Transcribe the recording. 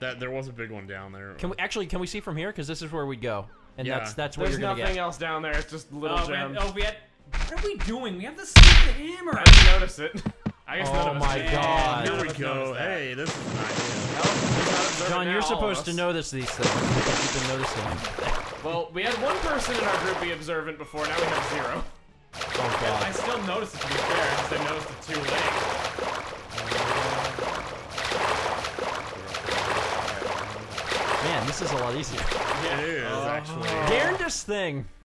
That there was a big one down there. Can we actually can we see from here? Because this is where we'd go, and Yeah. that's that's where There's you're gonna nothing get. else down there. It's just little Oh, we had, gems. oh, we had. What are we doing? We have the stupid hammer. I didn't notice it. I guess Oh of us my did. God. Here we of us go. that. Hey, this is nice. Not observant John, you're supposed to notice these things. because You've been noticing. Well, we had one person in our group be observant before. Now we have zero. Oh I god. still noticed it to be fair, because I noticed it too late. Man, this is a lot easier. It is actually. Darndest thing.